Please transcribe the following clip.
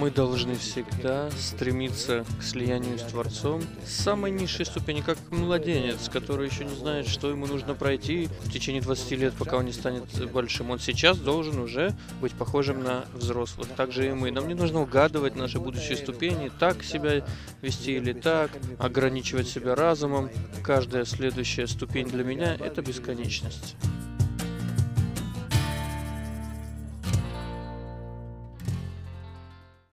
Мы должны всегда стремиться к слиянию с Творцом с самой низшей ступени, как младенец, который еще не знает, что ему нужно пройти в течение 20 лет, пока он не станет большим. Он сейчас должен уже быть похожим на взрослых. Так же и мы. Нам не нужно угадывать наши будущие ступени, так себя вести или так, ограничивать себя разумом. Каждая следующая ступень для меня — это бесконечность.